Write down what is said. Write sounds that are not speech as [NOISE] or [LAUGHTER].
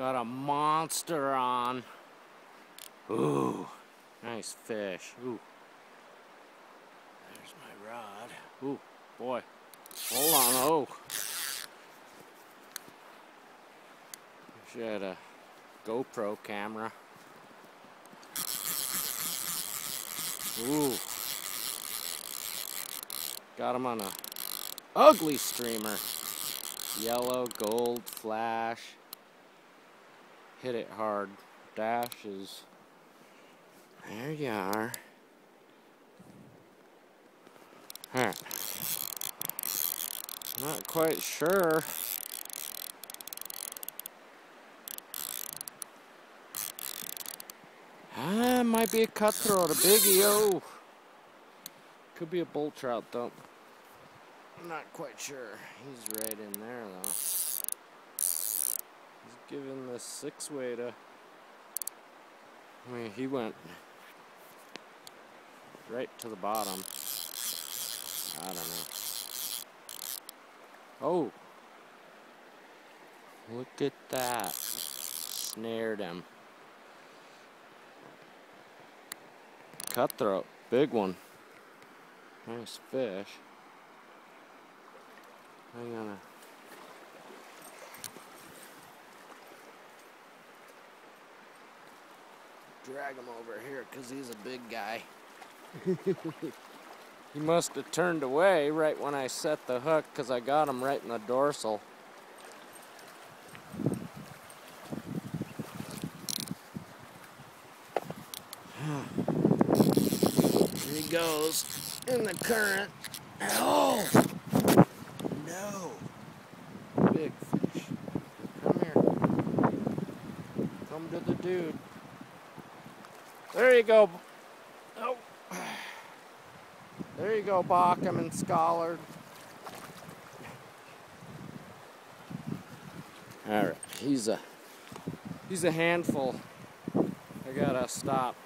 Got a monster on. Ooh, nice fish. Ooh. There's my rod. Ooh, boy. Hold on, oh. Wish I had a GoPro camera. Ooh. Got him on a ugly streamer. Yellow, gold, flash. Hit it hard. Dash is. There you are. Huh. Not quite sure. Ah, might be a cutthroat, a biggie, oh. Could be a bull trout, though. I'm not quite sure. He's right in there, though. Giving the six way to. I mean, he went right to the bottom. I don't know. Oh! Look at that. Snared him. Cutthroat. Big one. Nice fish. I'm gonna drag him over here because he's a big guy. [LAUGHS] he must have turned away right when I set the hook because I got him right in the dorsal. [SIGHS] Here he goes in the current. Oh! No. Big fish. Come here. Come to the dude. There you go. Oh. There you go, Bockham and Schollard. All right, he's a he's a handful. I gotta stop.